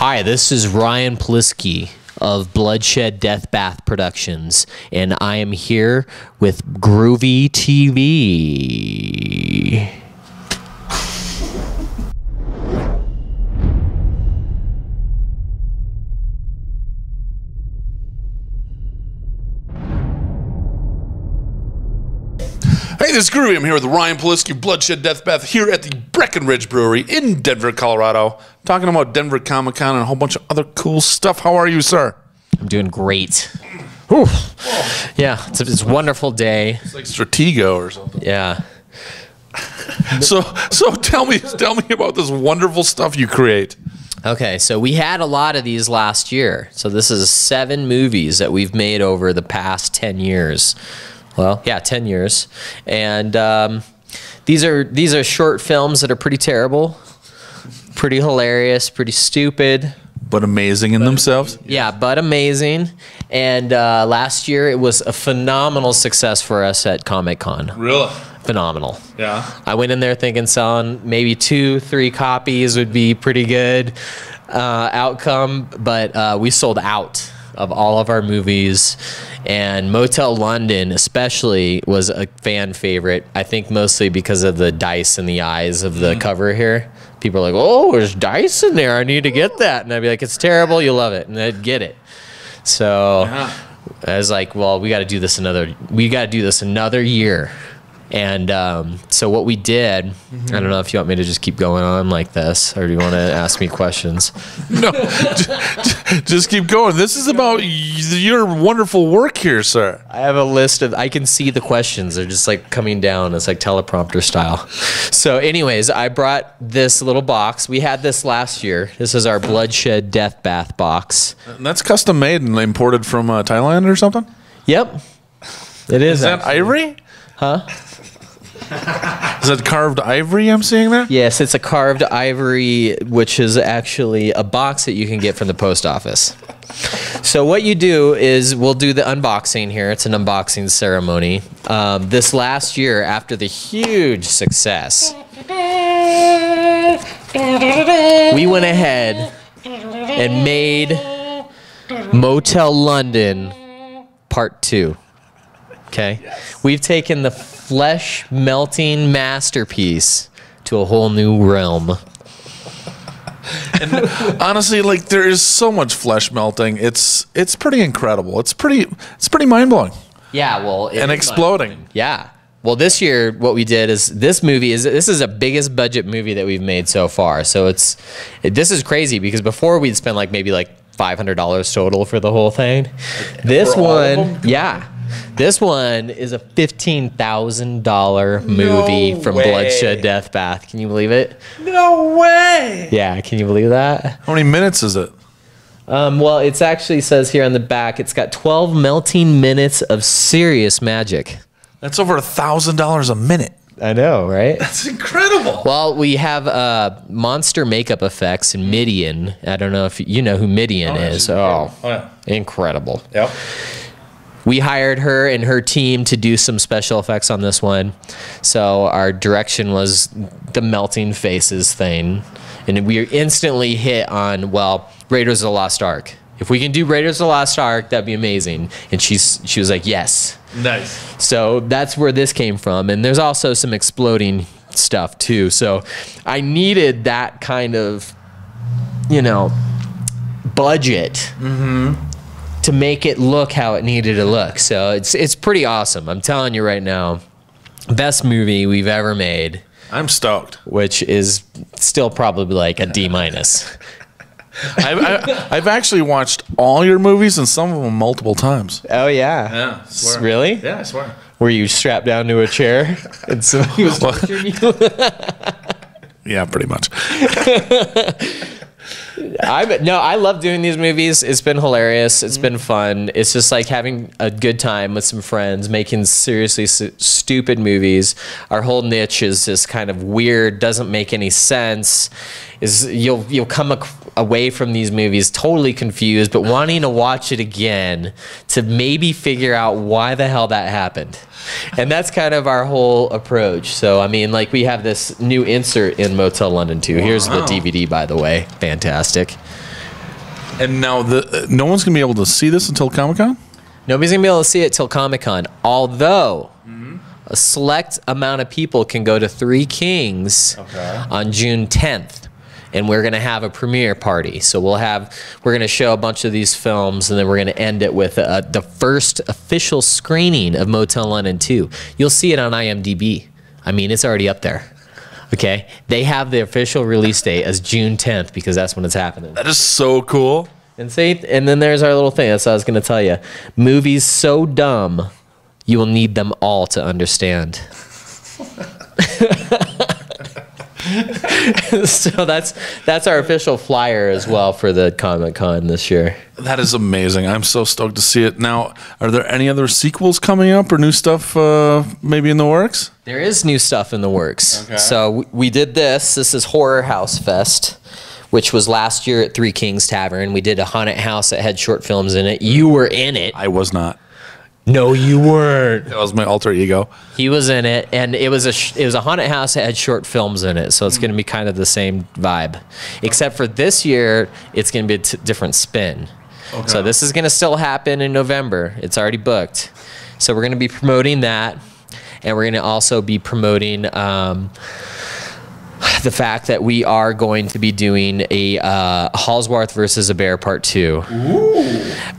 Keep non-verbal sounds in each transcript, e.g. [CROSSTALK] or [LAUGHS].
Hi, this is Ryan Policky of Bloodshed Deathbath Productions, and I am here with Groovey TV. Hey, this is Groovey. I'm here with Ryan Policky, Bloodshed Deathbath, here at the Breckenridge Brewery in Denver, Colorado, talking about Denver Comic Con and a whole bunch of other cool stuff. How are you, sir? I'm doing great. Whew. Yeah, it's a, it's a wonderful day. It's like Stratego or something. Yeah. [LAUGHS] So, so tell me, tell me about this wonderful stuff you create. Okay, so we had a lot of these last year. So this is seven movies that we've made over the past 10 years. Well, yeah, 10 years. And um, these are these are short films that are pretty terrible, pretty hilarious, pretty stupid. But amazing in themselves. Yeah, but amazing. And uh, last year it was a phenomenal success for us at Comic Con. Really? Phenomenal. Yeah. I went in there thinking selling maybe two, three copies would be pretty good uh, outcome, but uh, we sold out of all of our movies. And Motel London, especially, was a fan favorite. I think mostly because of the dice in the eyes of the mm. cover here. People are like, "Oh, there's dice in there. I need to get that." And I'd be like, "It's terrible. You love it," and I'd get it. So uh-huh. I was like, "Well, we got to do this another. We got to do this another year." And um, so what we did, I don't know if you want me to just keep going on like this, or do you want to [LAUGHS] ask me questions? [LAUGHS] No, j- just keep going. This is about your wonderful work here, sir. I have a list of. I can see the questions. They're just like coming down. It's like teleprompter style. So, anyways, I brought this little box. We had this last year. This is our bloodshed death bath box. And that's custom made and imported from uh, Thailand or something. Yep, it is. Is that actually. ivory? Huh? [LAUGHS] Is that carved ivory I'm seeing there? Yes, it's a carved ivory, which is actually a box that you can get from the post office. So what you do is we'll do the unboxing here. It's an unboxing ceremony. Um, this last year, after the huge success, we went ahead and made Motel London Part Two. Okay, we've taken the flesh melting masterpiece to a whole new realm. And honestly, like there is so much flesh melting. It's it's pretty incredible. It's pretty it's pretty mind blowing Yeah, well, and exploding. Yeah. Well, this year what we did is this movie is this is the biggest budget movie that we've made so far. So it's it, this is crazy because before we'd spend like maybe like five hundred dollars total for the whole thing. This one, yeah. This one is a fifteen thousand dollar movie from way. Bloodshed Death Bath. Can you believe it? No way. Yeah, can you believe that? How many minutes is it? Um, well, it actually says here on the back, it's got 12 melting minutes of serious magic. That's over a thousand dollars a minute. I know, right? That's incredible. Well, we have uh, monster makeup effects in Midian. I don't know if you know who Midian yeah, is. Oh, incredible. Oh, yeah. incredible. Yep. We hired her and her team to do some special effects on this one. So our direction was the melting faces thing. And we instantly hit on, well, Raiders of the Lost Ark. If we can do Raiders of the Lost Ark, that'd be amazing. And she's she was like, yes. Nice. So that's where this came from. And there's also some exploding stuff too. So I needed that kind of, you know, budget mm-hmm. To make it look how it needed to look. So it's it's pretty awesome. I'm telling you right now, best movie we've ever made, I'm stoked. which is still probably like a D minus. [LAUGHS] I've, I, I've actually watched all your movies and some of them multiple times. Oh yeah. Yeah. swear. Really? Yeah, I swear. Were you strapped down to a chair [LAUGHS] and somebody was torturing you? [LAUGHS] Yeah, pretty much. I no, I love doing these movies. It's been hilarious. It's mm. been fun. It's just like having a good time with some friends, making seriously stupid movies. Our whole niche is just kind of weird, doesn't make any sense. Is you'll you'll come ac- away from these movies totally confused, but wanting to watch it again to maybe figure out why the hell that happened. And that's kind of our whole approach. So I mean, like we have this new insert in Motel London 2. Here's the DVD, by the way. Fantastic. And now the uh, no one's gonna be able to see this until Comic Con. Nobody's gonna be able to see it till Comic Con. Although a select amount of people can go to Three Kings on June 10th. And we're gonna have a premiere party. So we'll have we're gonna show a bunch of these films, and then we're gonna end it with uh, the first official screening of Motel London 2. You'll see it on IMDb. I mean, it's already up there. Okay, they have the official release date as June 10th because that's when it's happening. That is so cool. And see, and then there's our little thing. That's what I was going to tell you. Movies so dumb, you will need them all to understand. [LAUGHS] [LAUGHS] so that's that's our official flyer as well for the Comic Con this year. That is amazing. I'm so stoked to see it. Now, are there any other sequels coming up or new stuff uh, maybe in the works? There is new stuff in the works. Okay. So we- we did this. This is Horror House Fest, which was last year at Three Kings Tavern. We did a haunted house that had short films in it. You were in it. I was not. No, you weren't. That was my alter ego. He was in it, and it was a sh- it was a haunted house that had short films in it, so it's going to be kind of the same vibe, except for this year it's going to be a t- different spin. Okay. So this is going to still happen in November. It's already booked, so we're going to be promoting that, and we're going to also be promoting. Um, [LAUGHS] the fact that we are going to be doing a uh, Hallsworth versus a Bear Part Two,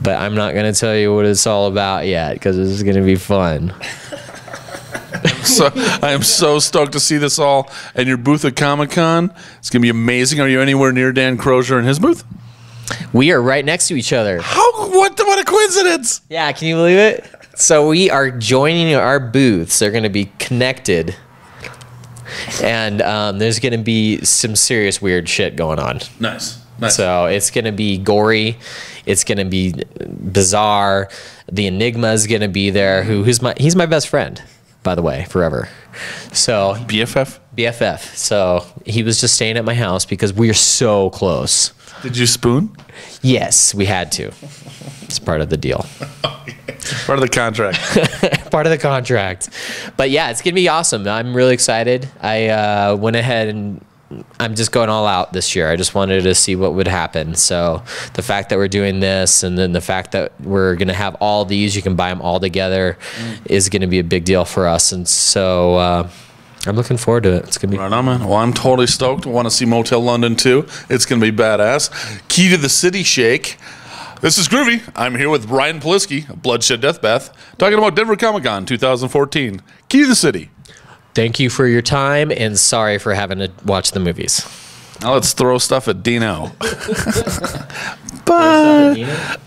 but I'm not going to tell you what it's all about yet because this is going to be fun. [LAUGHS] So I am so stoked to see this all and your booth at Comic Con. It's gonna be amazing. Are you anywhere near Dan Crozier in his booth? We are right next to each other. How? What? What a coincidence! Yeah, can you believe it? So we are joining our booths. They're going to be connected, and um, there's going to be some serious weird shit going on. Nice. Nice. So it's going to be gory. It's going to be bizarre. The Enigma is going to be there. Who? Who's my? He's my best friend, by the way, forever. So BFF. BFF. So he was just staying at my house because we are so close. Did you spoon? Yes, we had to. It's part of the deal. [LAUGHS] Part of the contract. [LAUGHS] part of the contract. But yeah, it's gonna be awesome. I'm really excited. I uh, went ahead and I'm just going all out this year. I just wanted to see what would happen. So the fact that we're doing this, and then the fact that we're gonna have all these, you can buy them all together, is gonna be a big deal for us. And so uh, I'm looking forward to it. It's gonna be. Right on, man. Well, I'm totally stoked. I want to see Motel London 2. It's going to be badass. Key to the City Shake. This is Groovey. I'm here with Ryan Policky of Bloodshed Deathbath, talking about Denver Comic Con 2014. Key to the City. Thank you for your time, and sorry for having to watch the movies. Now let's throw stuff at Dino. [LAUGHS] [LAUGHS] [LAUGHS] Bye.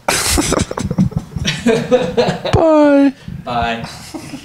Bye. Bye.